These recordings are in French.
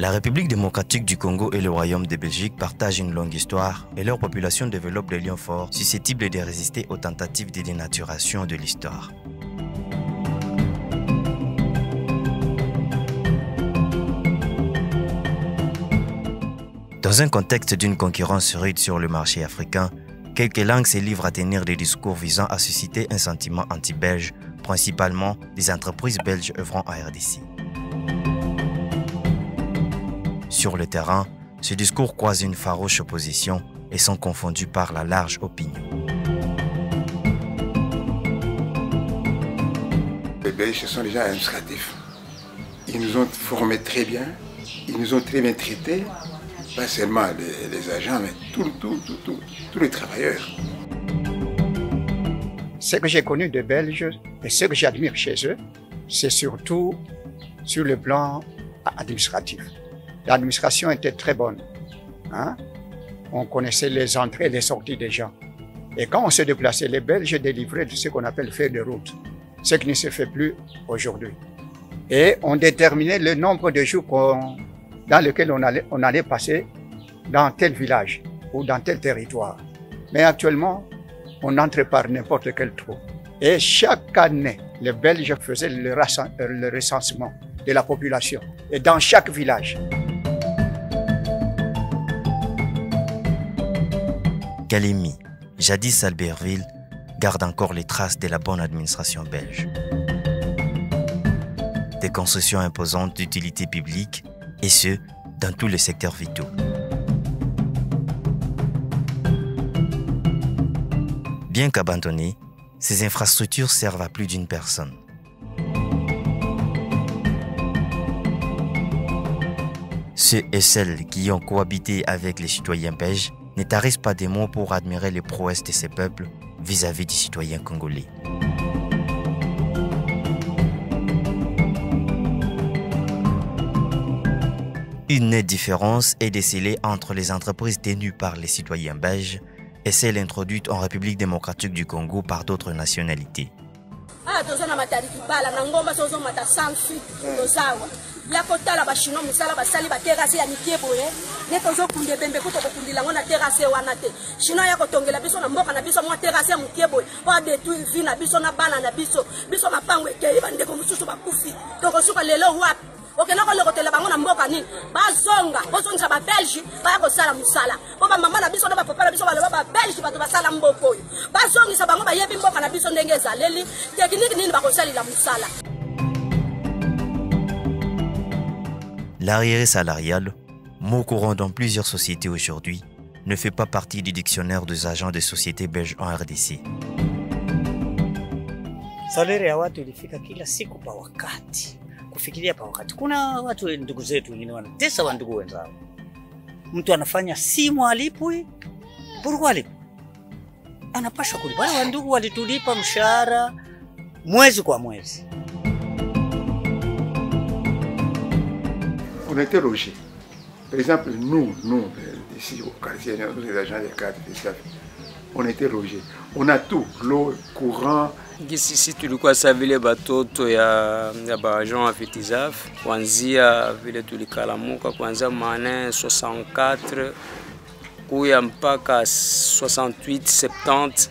La République démocratique du Congo et le Royaume de Belgique partagent une longue histoire et leur population développe des liens forts susceptibles de résister aux tentatives de dénaturation de l'histoire. Dans un contexte d'une concurrence rude sur le marché africain, quelques langues se livrent à tenir des discours visant à susciter un sentiment anti-belge, principalement des entreprises belges œuvrant en RDC. Sur le terrain, ce discours croise une farouche opposition et sont confondus par la large opinion. Les Belges sont des gens administratifs. Ils nous ont formés très bien, ils nous ont très bien traités, pas seulement les, les agents, mais tous les travailleurs. Ce que j'ai connu des Belges et ce que j'admire chez eux, c'est surtout sur le plan administratif. L'administration était très bonne. Hein? On connaissait les entrées et les sorties des gens. Et quand on se déplaçait, les Belges délivraient ce qu'on appelle faire de route, ce qui ne se fait plus aujourd'hui. Et on déterminait le nombre de jours dans lesquels on allait, passer dans tel village ou dans tel territoire. Mais actuellement, on entre par n'importe quel trou. Et chaque année, les Belges faisaient le recensement de la population. Et dans chaque village. Kalemi, jadis Albertville, garde encore les traces de la bonne administration belge. Des constructions imposantes d'utilité publique, et ce, dans tous les secteurs vitaux. Bien qu'abandonnées, ces infrastructures servent à plus d'une personne. Ceux et celles qui ont cohabité avec les citoyens belges ne tarissent pas des mots pour admirer les prouesses de ces peuples vis-à-vis des citoyens congolais. Une nette différence est décelée entre les entreprises tenues par les citoyens belges et celles introduites en République démocratique du Congo par d'autres nationalités. Ya kotala bachinois mosala basali baterase ya mikie boye. Nde tozokunda ebembe ku tokokundila yango na terase wana te. Chinois ya kotongela biso na mboka na biso mwa terase ya mokie boye. Po adetruire vi na biso na bana na biso. Biso mapango ekei bandeko mosusu bakufi tokosuka lelo wapi? Okenda kolekotela bango na mboka nini? Bazonga bozongisa babelge baya kosala mosala. Mpo bamama na biso na bapapa na biso baloba babelge bato basala mboka oyo bazongisa bango bayebi mboka na biso ndenge ezaleli. Tekiniki nini bakosalela mosala L'arriéré salarial, mot courant dans plusieurs sociétés aujourd'hui, ne fait pas partie du dictionnaire des agents des sociétés belges en RDC. Salari ya watu ilifika kila siku pa wakati, kufikiria pa wakati. Kuna watu ndugu zetu wengine wanatesa wa ndugu wenzao, mtu anafanya simu alipwi, burgu alipwi, anapashwa kulipa. Wale wandugu walitulipa mshahara mwezi kwa mwezi. On était logés. Par exemple, nous, nous, ici au quartier, nous les agents des cadres, on était logés. On a tout, l'eau, courant. Sisi tulikuwa vile batoto ya, ya baagent wa Fitizaf kuanzia vile tulikalamuka kuanzia mane 64 kuya mpaka 68 70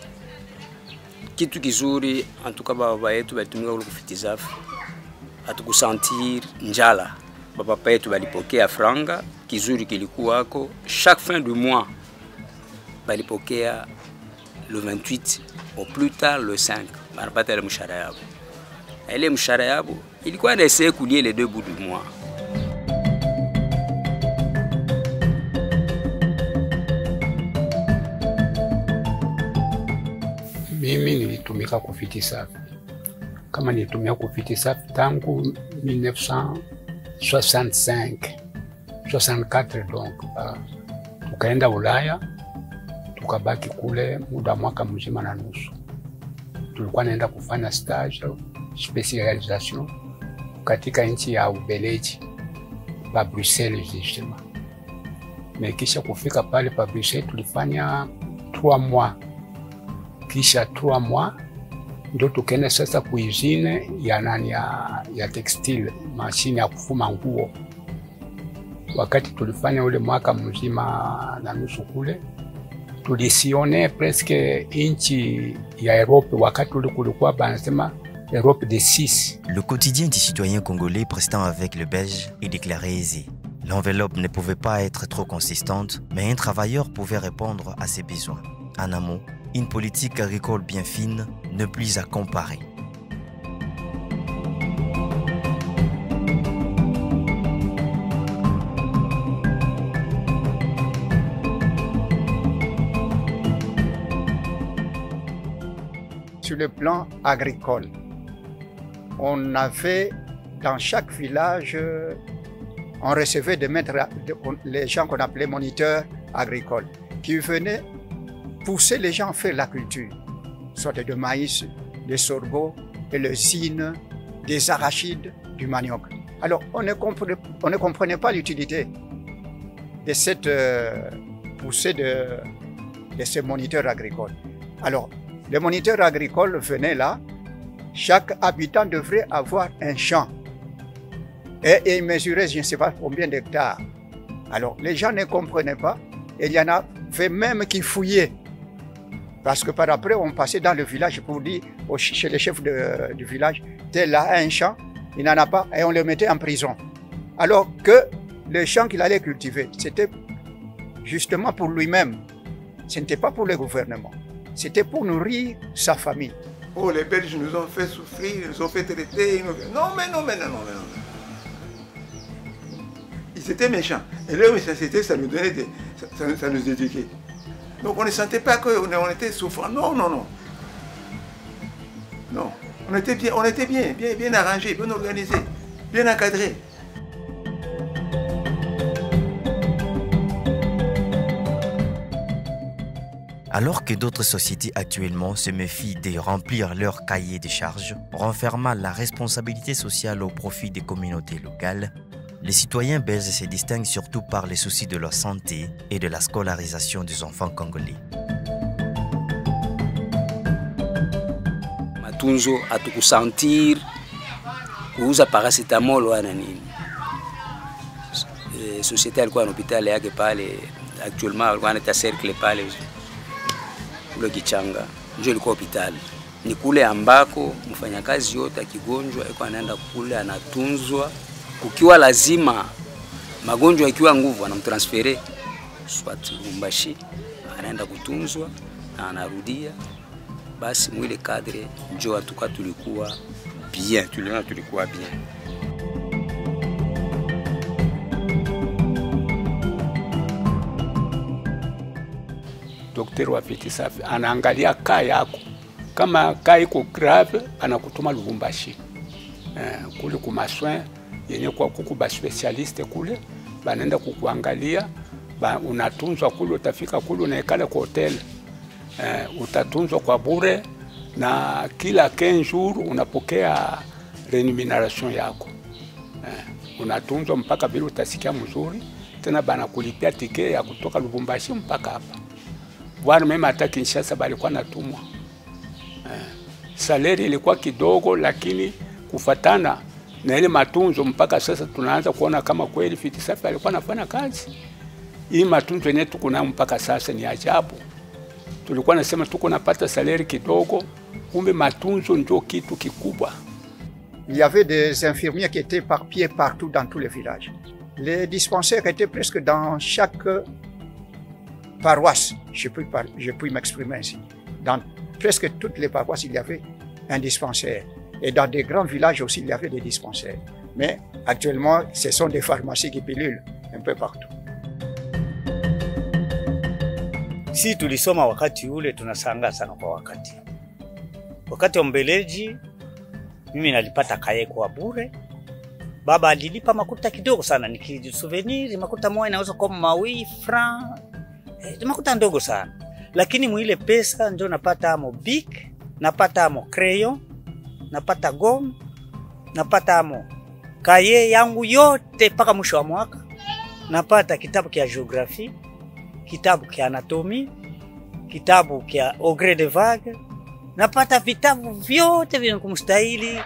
kitu kizuri antuka baba yetu balitumika kule kufitizaf hatukusentir njala bapapa yetu balipokea franga kizuri kilikuwako. Chaque fin du mois balipokea le 28 au plus tard le 5 banapata ile mshahara yabo. Ile mshahara yabo ilikuwa naeseye kulie les deux bouts du mois. Mimi nilitumika kufiti safi. Kama nilitumia kufiti safi tangu 1900 65 64 donc uh, tukaenda Ulaya tukabaki kule muda mwaka mzima na nusu. Tulikuwa naenda kufanya stage specialisation katika nchi ya Ubeleji pa Bruxelles justement. Mekisha kufika pale pa Bruxelles tulifanya 3 mois, kisha 3 mois ndio tukaenda sasa kuizine ya nani ya, ya textile mashine ya kufuma nguo wakati tulifanya ule mwaka mzima na nusu kule, tulisione presque inchi ya Europe, wakati ule kulikuwa banasema Europe de 6 Le quotidien du citoyen congolais prestant avec le belge est déclaré aisé. L'enveloppe ne pouvait pas être trop consistante, mais un travailleur pouvait répondre à ses besoins. En amont, une politique agricole bien fine, ne plus à comparer. Sur le plan agricole, on avait dans chaque village, on recevait des maîtres, les gens qu'on appelait moniteurs agricoles, qui venaient pousser les gens à faire la culture, soit de maïs, des sorgho, de l'usine, des arachides, du manioc. Alors, on ne comprenait, pas l'utilité de cette euh, poussée de, ces moniteurs agricoles. Alors, les moniteurs agricoles venaient là, chaque habitant devrait avoir un champ. Et, ils mesuraient je ne sais pas combien d'hectares. Alors, les gens ne comprenaient pas. Et il y en a fait même qui fouillaient. Parce que par après, on passait dans le village pour dire chez les chefs du village, tel a un champ, il n'en a pas, et on le mettait en prison. Alors que le champ qu'il allait cultiver, c'était justement pour lui-même. Ce n'était pas pour le gouvernement. C'était pour nourrir sa famille. Oh, les Belges nous ont fait souffrir, ils nous ont fait traiter. Non, mais non, mais non, non, mais non. Ils étaient méchants. Et là où ça ça nous donnait des, ça nous éduquait. Donc on ne sentait pas qu'on on était souffrant. Non, non, non. Non. On était bien, on était bien, bien, bien arrangé, bien organisé, bien encadré. Alors que d'autres sociétés actuellement se méfient de remplir leur cahier de charges, renfermant la responsabilité sociale au profit des communautés locales, les citoyens belges se distinguent surtout par les soucis de leur santé et de la scolarisation des enfants congolais. matunzo hatukusentir kuuza paracetamol wala nini? E, societe alikuwa na hospitali yake pale, actuellement alikuwa anaita cercle pale kule Kichanga, ndio ilikuwa hospitali. Ni kule ambako mfanyakazi yote akigonjwa iko anaenda kule anatunzwa, kukiwa lazima magonjwa ikiwa nguvu anamtransfere swat Lubumbashi, anaenda kutunzwa na anarudia. Basi mwile kadre njo atuka tulikuwa bien, tuliona tulikuwa bien. daktari wa viti safi anaangalia kaa yako, kama kaa iko grave anakutuma Lubumbashi. Eh, kuli kumaswin yenye kwa kuku ba specialiste kule banaenda kukuangalia ba, unatunzwa kule, utafika kule unaekala kwa hotel. Eh, utatunzwa kwa bure na kila 15 jours unapokea remuneration yako. Eh, unatunzwa mpaka vile utasikia mzuri. Tena, banakulipia tike ya kutoka Lubumbashi mpaka hapa. Bwana Mimi hata Kinshasa balikuwa natumwa eh, saleri ilikuwa kidogo, lakini kufatana na ile matunzo mpaka sasa tunaanza kuona kama kweli Fiti Safi alikuwa anafanya kazi. Hii matunzo yenyewe tuko nayo mpaka sasa ni ajabu. Tulikuwa nasema tuko napata saleri kidogo, kumbe matunzo ndio kitu kikubwa. Il y avait des infirmiers qui étaient éparpillés partout dans tous les villages. Les dispensaires étaient presque dans chaque paroisse. Je puis, je puis m'exprimer ainsi. Dans presque toutes les paroisses, il y avait un dispensaire. Et dans des grands villages aussi, il y avait des dispensaires. Mais actuellement, ce sont des pharmacies qui pilulent un peu partout. Si tulisoma wakati ule, tunashangaa sana kwa wakati. Wakati wa mimi nalipata kaye kwa bure. Baba alilipa makuta kidogo sana, nikisouvenir makuta moja inaweza mawi eh, makuta ndogo sana, lakini mwile pesa ndio napata amo bic, napata amo crayon, napata gom, napata amo kaye yangu yote mpaka mwisho wa mwaka, napata kitabu kia geography kitabu kia anatomi, kitabu kia Ogre de Vague, napata vitabu vyote vyenye kumstahili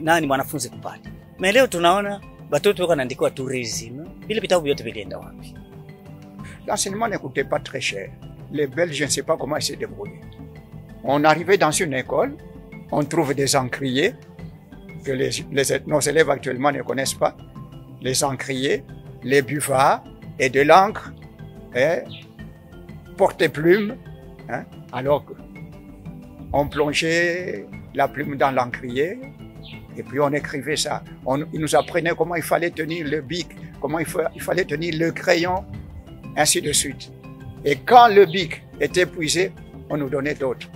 nani mwanafunzi kupata. Leo tunaona batoto wanaandikiwa tourism, vile vitabu vyote vilienda wapi? L'enseignement ne coûtait pas très cher. Les Belges, je ne sais pas comment ils se débrouillaient. On arrivait dans une école, on trouve des encriers que les, nos élèves actuellement ne connaissent pas. Les encriers, les buvards et de l'encre, et porte-plume. hein. alors on plongeait la plume dans l'encrier et puis on écrivait ça. On, nous apprenaient comment il fallait tenir le bic, comment il, il fallait tenir le crayon, ainsi de suite. Et quand le bic était épuisé, on nous donnait d'autres.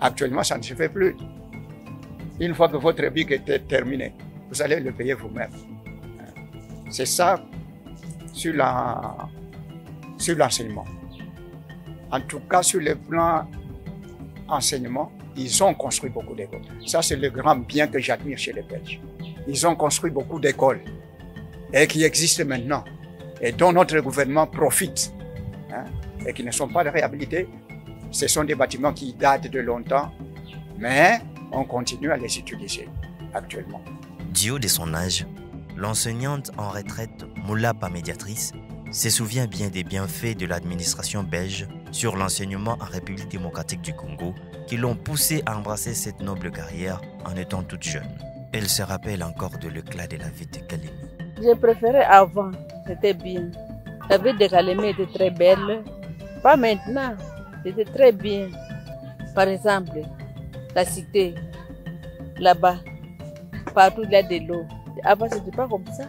Actuellement, ça ne se fait plus. Une fois que votre bic était terminé, vous allez le payer vous-même. C'est ça sur l'enseignement. En tout cas, sur le plan enseignement, ils ont construit beaucoup d'écoles. Ça, c'est le grand bien que j'admire chez les Belges. Ils ont construit beaucoup d'écoles et qui existent maintenant et dont notre gouvernement profite hein, et qui ne sont pas réhabilités. Ce sont des bâtiments qui datent de longtemps, mais on continue à les utiliser actuellement. Du haut de son âge, l'enseignante en retraite Moulapa Médiatrice se souvient bien des bienfaits de l'administration belge sur l'enseignement en République démocratique du Congo qui l'ont poussée à embrasser cette noble carrière en étant toute jeune. Elle se rappelle encore de l'éclat de la vie de Kalemi. Je préférais avant, c'était bien. La vie de Calémie était très belle. Pas maintenant, c'était très bien. Par exemple, la cité, là-bas, partout il y a de l'eau. Avant, c'était pas comme ça.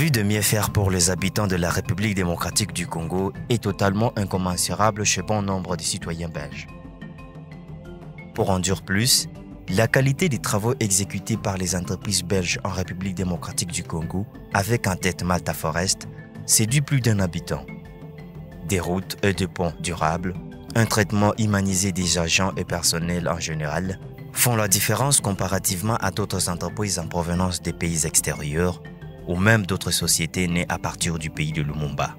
L'envie de mieux faire pour les habitants de la République démocratique du Congo est totalement incommensurable chez bon nombre de citoyens belges. Pour en dire plus, la qualité des travaux exécutés par les entreprises belges en République démocratique du Congo, avec en tête Malta Forest, séduit plus d'un habitant. Des routes et des ponts durables, un traitement humanisé des agents et personnels en général, font la différence comparativement à d'autres entreprises en provenance des pays extérieurs ou même d'autres sociétés nées à partir du pays de Lumumba.